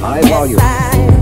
high volume.